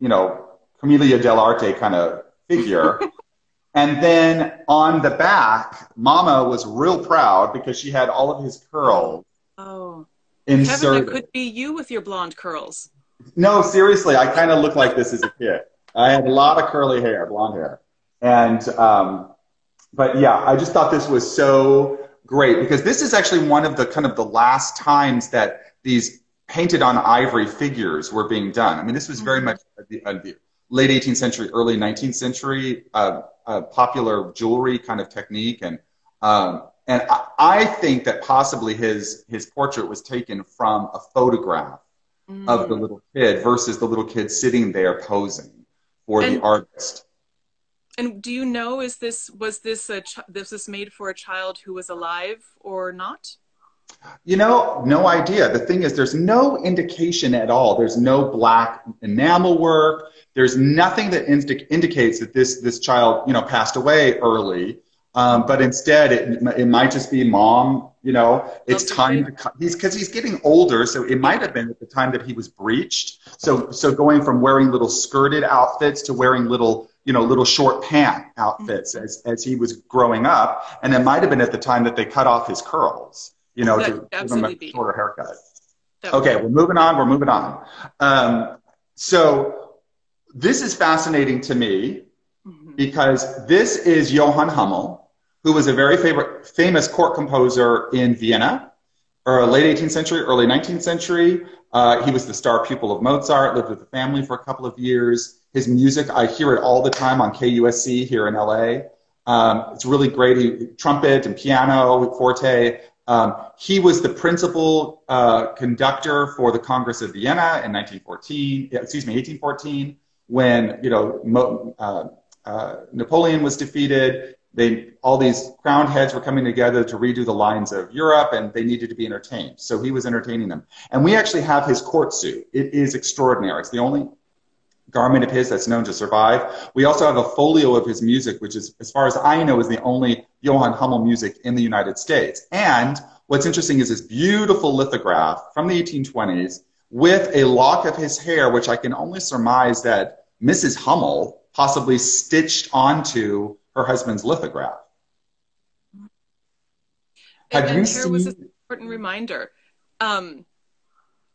you know, Commedia dell'arte kind of figure. and then on the back, Mama was real proud because she had all of his curls oh inserted. kevin that could be you with your blonde curls No, seriously, I kind of looked like this as a kid. I had a lot of curly hair, blonde hair, and um, but yeah, I just thought this was so great because this is actually one of the kind of the last times that these painted on ivory figures were being done. I mean, this was very much the, uh, the late 18th century, early 19th century uh, uh, popular jewelry kind of technique, and um, and I, I think that possibly his his portrait was taken from a photograph of the Mm. little kid versus the little kid sitting there posing for the artist. And do you know is this was this a ch- this was made for a child who was alive or not You know, no idea. The thing is, there's no indication at all. There's no black enamel work. There's nothing that indi- indicates that this this child, you know, passed away early. Um, but instead, it it might just be mom. You know, it's time to cut. He's because he's getting older, so it might have been at the time that he was breached. So so going from wearing little skirted outfits to wearing little you know little short pant outfits as as he was growing up, and it might have been at the time that they cut off his curls. You know, That to give him a shorter haircut. That Okay, we're moving on. We're moving on. Um, so this is fascinating to me Mhm. because this is Johann Hummel, who was a very favorite, famous court composer in Vienna, or late 18th century, early 19th century. Uh, he was the star pupil of Mozart, lived with the family for a couple of years. His music. I hear it all the time on KUSC here in LA. Um, it's really great. He, trumpet and piano, forte. Um, he was the principal uh, conductor for the Congress of Vienna in 1914, excuse me, 1814, when you know uh, uh, Napoleon was defeated. They all these crowned heads were coming together to redo the lines of Europe, and they needed to be entertained. So he was entertaining them. And we actually have his court suit. It is extraordinary. It's the only garment of his that's known to survive. We also have a folio of his music, which is, as far as I know, is the only Johann Hummel music in the United States. And what's interesting is this beautiful lithograph from the 1820s with a lock of his hair, which I can only surmise that Mrs. Hummel possibly stitched onto her husband's lithograph. And, Have you seen... was an important reminder. Um,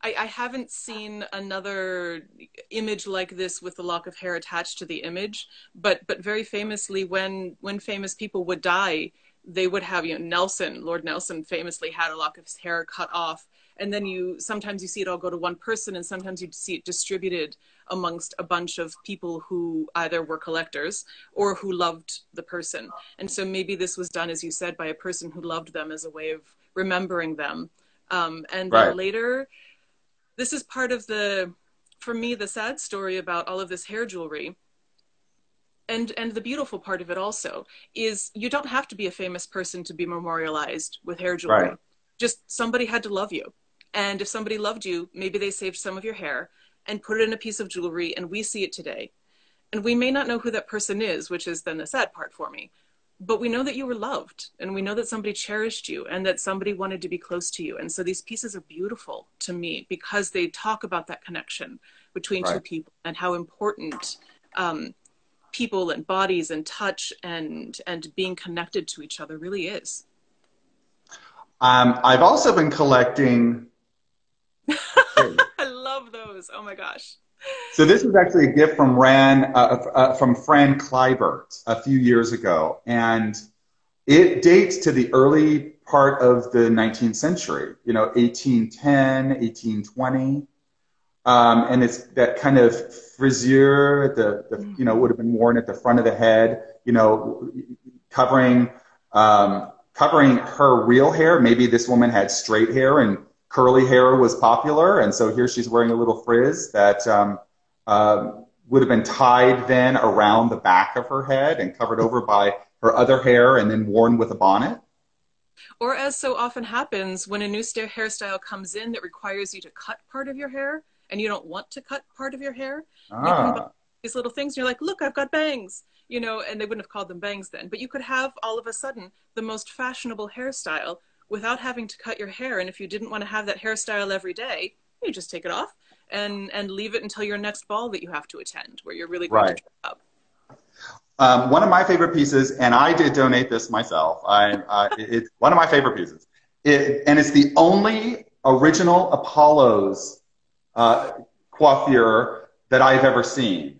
I, I, haven't seen another image like this with the lock of hair attached to the image, but but very famously, when when famous people would die, they would have you know Nelson, Lord Nelson, famously had a lock of his hair cut off, and then you sometimes you see it all go to one person, and sometimes you see it distributed amongst a bunch of people who either were collectors or who loved the person, and so maybe this was done, as you said, by a person who loved them as a way of remembering them, um, and then right. later this is part of the for me the sad story about all of this hair jewelry. And and the beautiful part of it also is you don't have to be a famous person to be memorialized with hair jewelry. Right. just somebody had to love you. And if somebody loved you maybe they saved some of your hair and put it in a piece of jewelry and we see it today. And we may not know who that person is which is then the sad part for me but we know that you were loved and we know that somebody cherished you and that somebody wanted to be close to you. And so these pieces are beautiful to me because they talk about that connection between right. two people and how important um, people and bodies and touch and and being connected to each other really is. Um, i've also been collecting i love those. Oh my gosh so this is actually a gift from Ran, uh, uh, from Fran Kleibert a few years ago, and it dates to the early part of the 19th century. You know, 1810, 1820, um, and it's that kind of frisure, the, the you know would have been worn at the front of the head. You know, covering um, covering her real hair. Maybe this woman had straight hair and curly hair was popular, and so here she's wearing a little frizz that um, uh, would have been tied then around the back of her head and covered over by her other hair and then worn with a bonnet. Or as so often happens, when a new hairstyle comes in that requires you to cut part of your hair and you don't want to cut part of your hair, ah. these little things and you're like, look, I've got bangs, you know, and they wouldn't have called them bangs then. But you could have all of a sudden the most fashionable hairstyle without having to cut your hair. And if you didn't want to have that hairstyle every day, you just take it off and and leave it until your next ball that you have to attend, where you're really going right. to dress up. Um, one of my favorite pieces, and I did donate this myself. I, uh, it's one of my favorite pieces, it, and it's the only original Apollo's uh, coiffure that I've ever seen.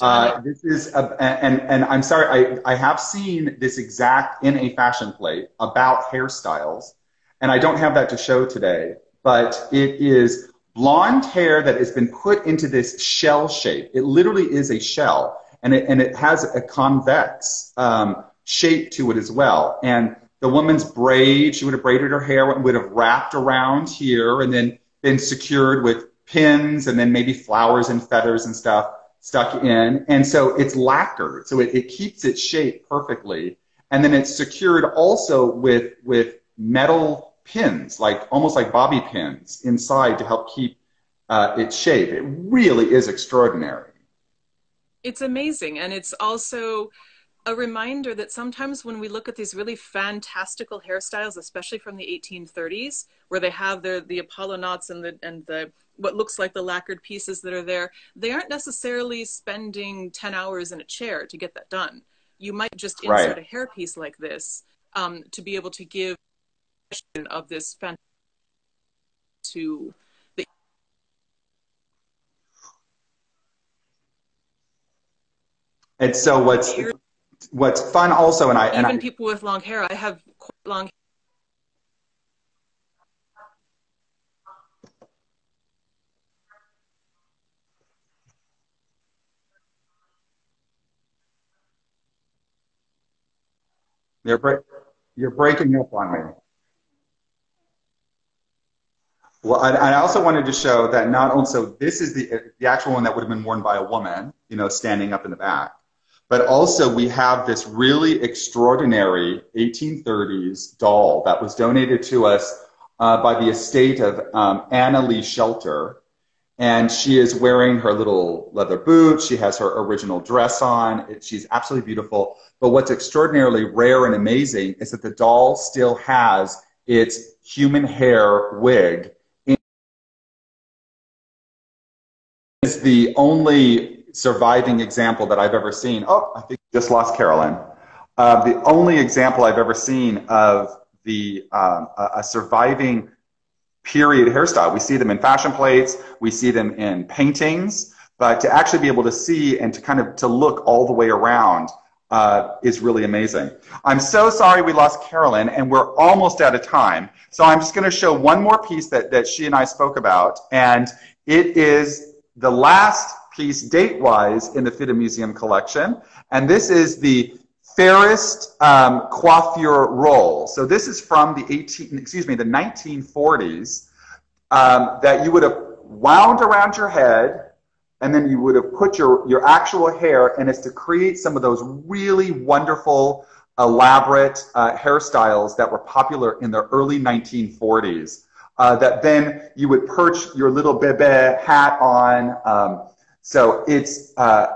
Uh, this is, a, and, and I'm sorry, I, I have seen this exact in a fashion plate about hairstyles, and I don't have that to show today, but it is blonde hair that has been put into this shell shape. It literally is a shell, and it, and it has a convex um, shape to it as well. And the woman's braid, she would have braided her hair, would have wrapped around here, and then been secured with pins, and then maybe flowers and feathers and stuff stuck in. And so it's lacquered. So it, it keeps its shape perfectly. And then it's secured also with, with metal pins, like almost like bobby pins inside to help keep uh, its shape. It really is extraordinary. It's amazing. And it's also a reminder that sometimes when we look at these really fantastical hairstyles, especially from the 1830s, where they have the, the Apollo knots and the, and the what looks like the lacquered pieces that are there, they aren't necessarily spending 10 hours in a chair to get that done. You might just insert right. a hairpiece like this um, to be able to give of this to the and so what's what's fun also, and I even I, people with long hair. I have long. You're, break, you're breaking up on me. Well, I, I, also wanted to show that not only so this is the the actual one that would have been worn by a woman, you know, standing up in the back. But also we have this really extraordinary 1830s doll that was donated to us uh, by the estate of um, Anna Lee Shelter. And she is wearing her little leather boots. She has her original dress on. It, she's absolutely beautiful. But what's extraordinarily rare and amazing is that the doll still has its human hair wig is the only surviving example that I've ever seen. Oh, I think just lost Carolyn. Uh, the only example I've ever seen of the um, a, a surviving period hairstyle. We see them in fashion plates, we see them in paintings, but to actually be able to see and to kind of to look all the way around uh, is really amazing. I'm so sorry we lost Carolyn, and we're almost out of time. So I'm just going to show one more piece that, that she and I spoke about, and it is the last piece date-wise in the FIDM Museum collection, and this is the fairest um, coiffure roll. So this is from the 18, excuse me, the 1940s um, that you would have wound around your head and then you would have put your, your actual hair and it's to create some of those really wonderful, elaborate uh, hairstyles that were popular in the early 1940s uh, that then you would perch your little bebe hat on. Um, so it's uh,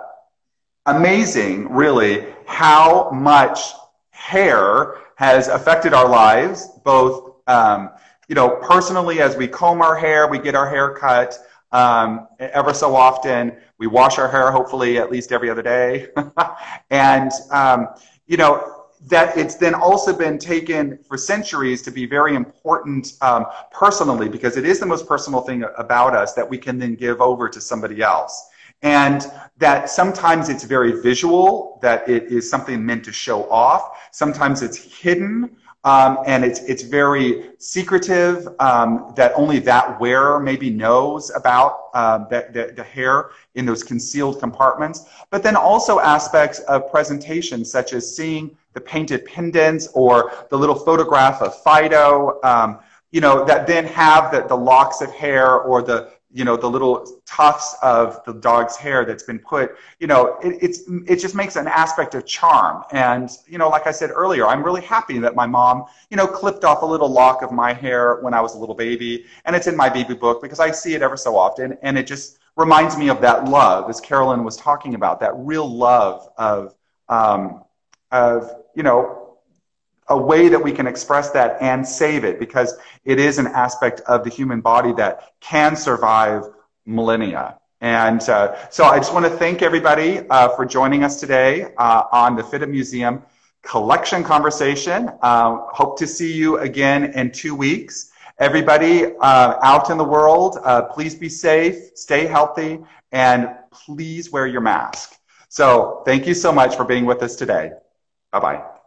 amazing, really, how much hair has affected our lives, both um, you know personally as we comb our hair, we get our hair cut. Um, ever so often, we wash our hair, hopefully at least every other day, and um, you know that it's then also been taken for centuries to be very important um, personally because it is the most personal thing about us that we can then give over to somebody else. And that sometimes it's very visual, that it is something meant to show off. Sometimes it's hidden. Um, and it's it's very secretive um, that only that wearer maybe knows about uh, the, the, the, hair in those concealed compartments. But then also aspects of presentation, such as seeing the painted pendants or the little photograph of Fido, um, you know, that then have the, the locks of hair or the, you know, the little tufts of the dog's hair that's been put, you know, it, it's, it just makes an aspect of charm. And, you know, like I said earlier, I'm really happy that my mom, you know, clipped off a little lock of my hair when I was a little baby. And it's in my baby book because I see it ever so often. And it just reminds me of that love, as Carolyn was talking about, that real love of, um, of, you know, a way that we can express that and save it because it is an aspect of the human body that can survive millennia. And uh, so I just want to thank everybody uh, for joining us today uh, on the FIDM Museum collection conversation. Uh, hope to see you again in two weeks. Everybody uh, out in the world, uh, please be safe, stay healthy, and please wear your mask. So thank you so much for being with us today. Bye bye.